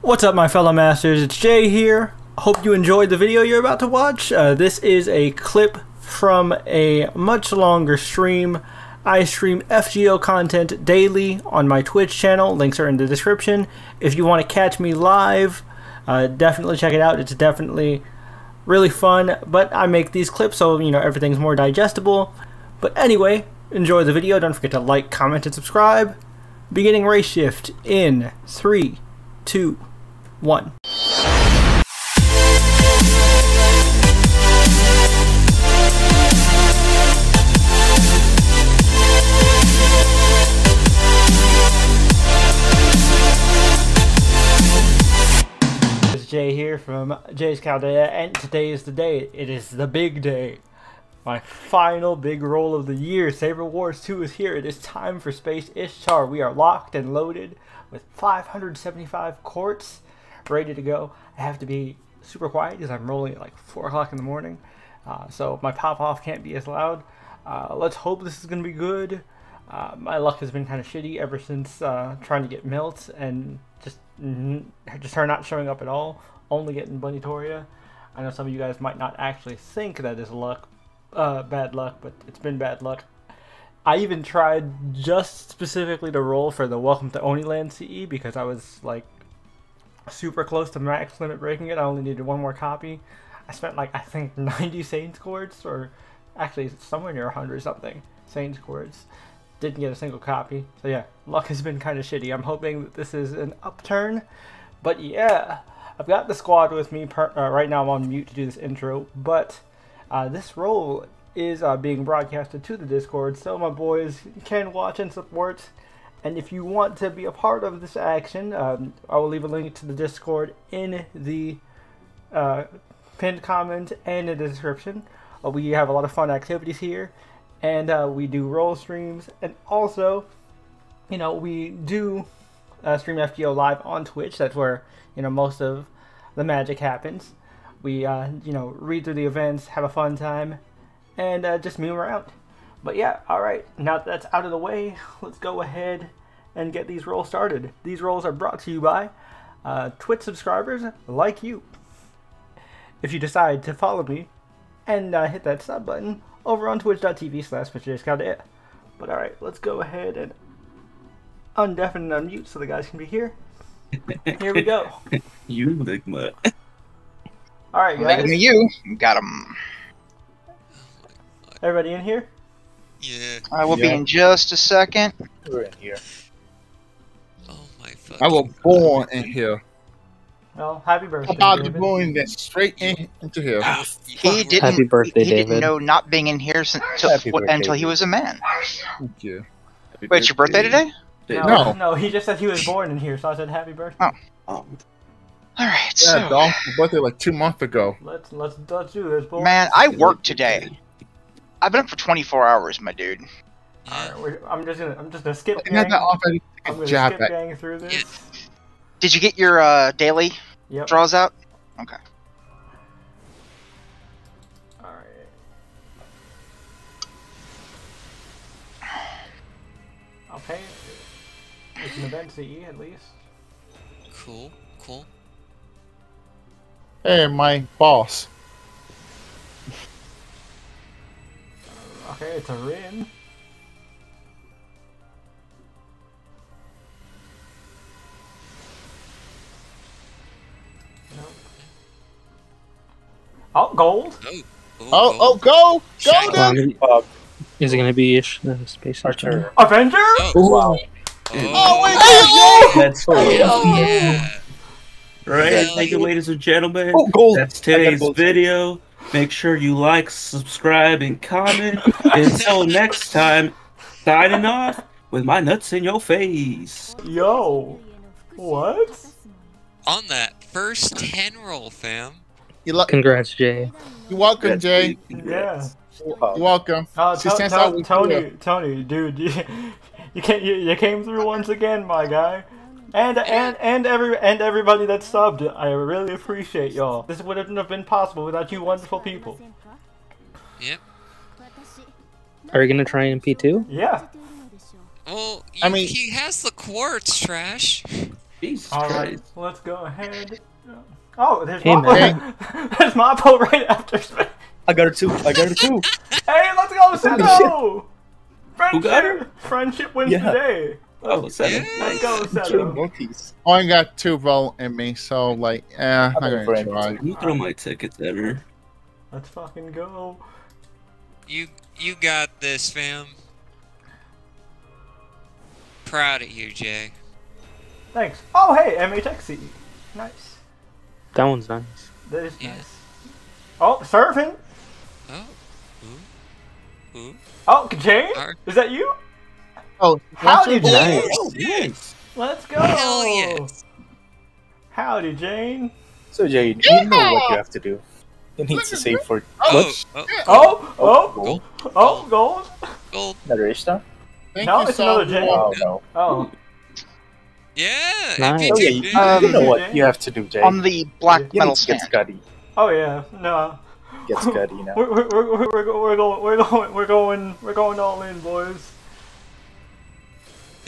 What's up, my fellow masters? It's Jay here. Hope you enjoyed the video you're about to watch. Uh, this is a clip from a much longer stream. I stream FGO content daily on my Twitch channel. Links are in the description. If you want to catch me live, uh, definitely check it out. It's definitely really fun, but I make these clips so, you know, everything's more digestible. But anyway, enjoy the video. Don't forget to like, comment, and subscribe. Beginning Rayshift in three, two, one. It's Jay here from Jay's Chaldea, and today is the day. It is the big day. My final big roll of the year. Saber Wars 2 is here. It is time for Space Ishtar. We are locked and loaded with 575 quartz ready to go. I have to be super quiet because I'm rolling at like 4 o'clock in the morning. Uh, so my pop off can't be as loud. Uh, let's hope this is going to be good. Uh, my luck has been kind of shitty ever since uh, trying to get Melt and just just her not showing up at all, only getting Bunnytoria. I know some of you guys might not actually think that is luck, uh, bad luck, but it's been bad luck. I even tried just specifically to roll for the Welcome to Oniland CE because I was like super close to max limit breaking it. I only needed one more copy. I spent like I think 90 Saints Quartz, or actually somewhere near 100 something Saints Quartz. Didn't get a single copy. So yeah, luck has been kind of shitty. I'm hoping that this is an upturn. But yeah, I've got the squad with me. Per, uh, right now I'm on mute to do this intro. But uh, this roll is uh, being broadcasted to the Discord, so my boys can watch and support. And if you want to be a part of this action, um, I will leave a link to the Discord in the uh, pinned comment and in the description. Uh, we have a lot of fun activities here, and uh, we do roll streams, and also, you know, we do uh, stream FGO live on Twitch. That's where you know most of the magic happens. We uh, you know read through the events, have a fun time, and uh, just move around. But yeah, all right. Now that that's out of the way, let's go ahead and get these rolls started. These rolls are brought to you by uh, Twitch subscribers like you. If you decide to follow me and uh, hit that sub button over on twitch.tv slash it. But alright, let's go ahead and undeafen and unmute so the guys can be here. Here we go. you Ligma. Alright, guys. Making you. Got him. Everybody in here? Yeah. I will be in just a second. We're in here. Oh my fucking. I was born in here. Well, happy birthday. About to David. born then straight in, into here. Ah, He didn't. Happy birthday, he didn't know not being in here since, till- Happy until he was a man. Thank you. Wait, it's your birthday today? No, No. no, he just said he was born in here, so I said happy birthday. Oh. Um, All right. Yeah, So, dog. Birthday like two months ago. Let's let's let's do this, boy. man, I worked today. I've been up for 24 hours, my dude. Yeah. Alright, I'm just gonna I'm just gonna skip And had gang. that off I'm at gonna job skip at. gang through this. Did you get your uh, daily Yep. draws out? Okay. Alright. I'll pay it. It's an event CE at least. Cool. Cool. Hey, my boss. Okay, it's a Rin. Nope. Oh, gold! Oh. Oh, oh, go, go Shiny. then. Um, is it going to be ish, the space Archer. Avenger? Oh. Wow. Oh, wait, Oh. go, That's Oh, right. yeah. Right. Thank you, ladies and gentlemen. Oh, gold. That's I gotta today's go. video. Make sure you like, subscribe, and comment. Until next time, signing off with my nuts in your face. Yo! What? On that first 10 roll, fam. You lo- Congrats, Jay. You're welcome, Jay. Yeah. You're welcome. Uh, She to- stands out Tony. Tony, dude, you, you can't, you, you came through once again, my guy. And and and every and everybody that subbed, I really appreciate y'all. This wouldn't have been possible without you wonderful people. Yep. Are you going to try NP2? Yeah. Well, I mean- he has the quartz trash. Jesus All right, Christ. let's go ahead. Oh, there's Hey, Mappo. man. there's Mappo right after space. I got her too. I got her too. Hey, let's go, Seto! Who got her? Friendship, friendship wins Yeah. the day. Oh, seven. Yeah. Let's go, Killing Seto. monkeys. I got two vote in me, so like, eh, I'm I'm not gonna it. try. You throw my tickets ever. Let's fucking go. You you got this, fam. Proud of you, Jay. Thanks. Oh, hey, MHXC. Nice. That one's nice. That is Yeah. nice. Oh, surfing. Oh. Ooh. Ooh. Oh, Jane? Alright. Is that you? Oh, Howdy, Jane. Jane. Oh, nice. Let's go. Hell yes. Howdy, Jane. So Jay, you know what you have to do. You need to save for Oh, what? oh, Oh, oh, gold. oh, gold. gold. Another Ishtar? Thank No, you, it's another Jane. Oh no. Oh, Yeah. Nice. MPT, Oh yeah, you, dude. Uh, you know what you have to do, Jay. On the black you metal need to get stand. Oh yeah. No. Get Scotty now. We're, we're, we're, we're, we're, we're going we're going we're going we're going all in, boys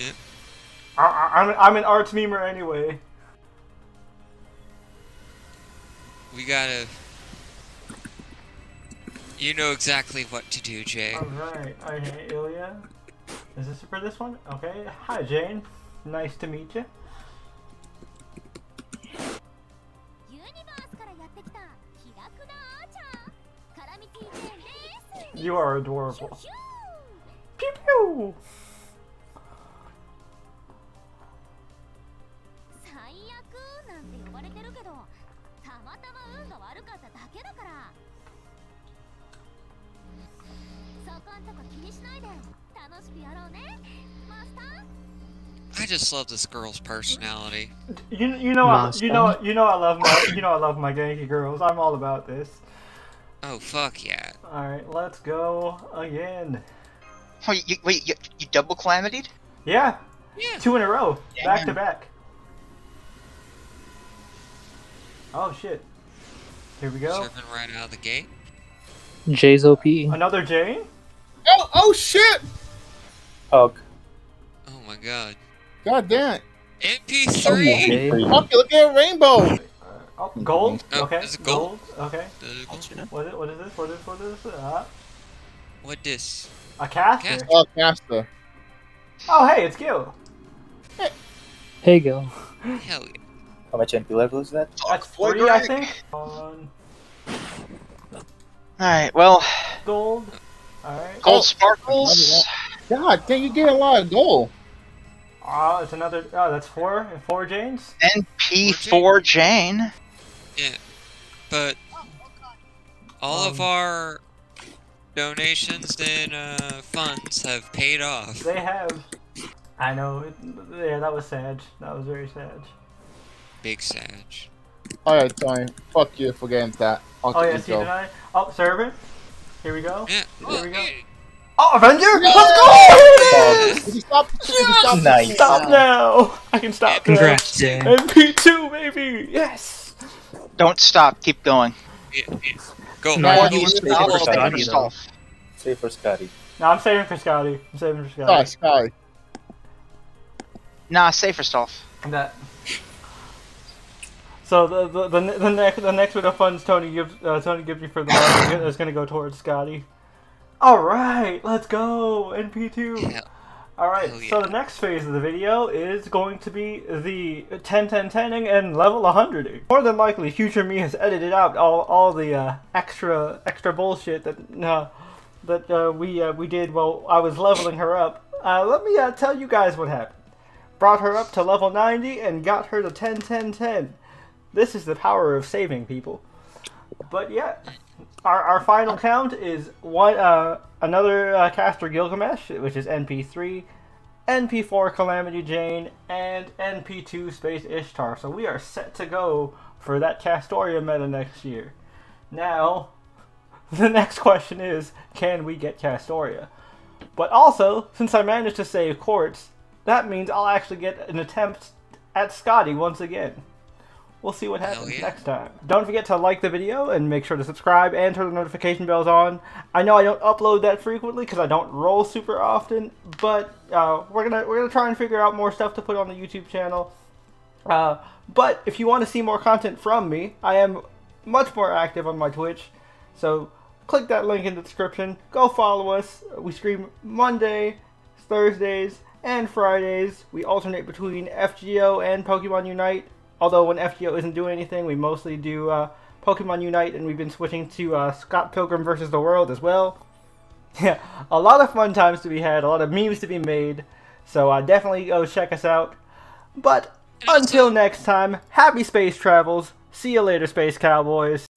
it. I, am I, I'm an arts memer anyway. We gotta. You know exactly what to do, Jay. Alright, okay, Ilya. Is this for this one? Okay. Hi, Jane. Nice to meet you. You are adorable. Pew pew! I just love this girl's personality. You you know I, Monster. you know you know I love my you know I love my Genki girls. I'm all about this. Oh fuck yeah. All right, let's go again. Wait, you, wait, you, you double calamityed? Yeah, Yeah. two in a row, Yeah. back to back. Oh shit! Here we go. Serving right out of the gate. Jay's OP. Another Jane. Oh, oh shit! Hug. Oh my god. God damn it! NP3. Jay. Fuck, look at a rainbow! Oh, gold. Oh, Okay, is it gold? Okay. What is what is this? What is what is this? Uh, what this? a caster. Caster. Oh, caster. Oh hey, it's Gil. Hey, Gil. Hell yeah. How much NP level is that? That's boy, three, I think. Alright, well, gold. All right. gold Oh, sparkles. God, can you get a lot of gold. Oh, it's another. Oh, that's four. and Four Janes. NP4 Jane. Yeah. But all of Um, our donations and uh, funds have paid off. They have. I know. It, yeah, that was sad. That was very sad. Big Sag. Alright, Tony. Fuck you for getting that. I'll Oh let yeah, see go. tonight. Oh, servant. Here we go. Yeah. There we go. Oh, Avenger! Oh, Let's Did you stop? Did stop? Nice. Stop now! I can stop now. Congrats, Jay. NP2, baby! Yes! Don't stop, keep going. Yeah, yeah. Go. No, More I do you was stop thinking or for Scotty, for though. stealth? Save for Scotty. No, I'm saving for Scotty. I'm saving for Scotty. Oh, Scotty. Sky. Nah, stay for stealth. That. So the the the, the next the next bit of funds Tony gives uh, Tony gives you for the month is gonna go towards Scotty. All right, let's go NP2. Hell, All right, Hell so the next phase of the video is going to be the 10 10 10ing and level 100ing. More than likely, future me has edited out all, all the uh, extra extra bullshit that uh, that uh, we uh, we did while I was leveling her up. Uh, let me uh, tell you guys what happened. Brought her up to level 90 and got her to 10 10 10. This is the power of saving people. But yeah, our, our final count is one uh, another uh, caster Gilgamesh, which is NP3, NP4 Calamity Jane, and NP2 Space Ishtar. So we are set to go for that Castoria meta next year. Now, the next question is, can we get Castoria? But also, since I managed to save Quartz, that means I'll actually get an attempt at Scotty once again. We'll see what happens yeah. next time. Don't forget to like the video and make sure to subscribe and turn the notification bells on. I know I don't upload that frequently because I don't roll super often, but uh, we're gonna we're gonna try and figure out more stuff to put on the YouTube channel. Uh, but if you want to see more content from me, I am much more active on my Twitch. So click that link in the description. Go follow us. We stream Monday, Thursdays, and Fridays. We alternate between FGO and Pokemon Unite. Although when FGO isn't doing anything, we mostly do uh, Pokemon Unite, and we've been switching to uh, Scott Pilgrim versus the World as well. Yeah, a lot of fun times to be had, a lot of memes to be made. So uh, definitely go check us out. But until next time, happy space travels. See you later, Space Cowboys.